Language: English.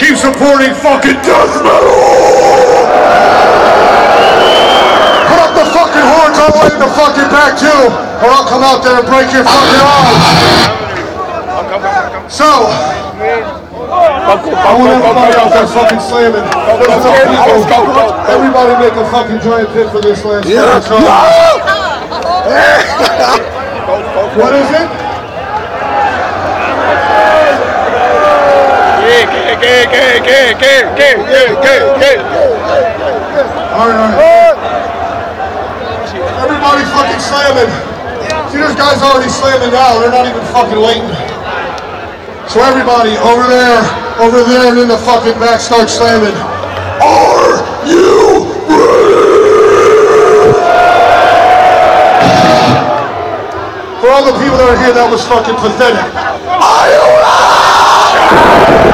Keep supporting fucking death metal. Put up the fucking horns all the way in the fucking back too, or I'll come out there and break your fucking arms. So, I want everybody out there fucking slamming. There's enough people. Everybody make a fucking giant pit for this last song. What is it? All right, all right. Everybody fucking slamming. See, there's guys already slamming now. They're not even fucking waiting. So everybody over there, over there, and in the fucking back, start slamming. Are you ready? For all the people that are here, that was fucking pathetic. Are you ready?